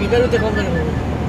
Pilar no te compra el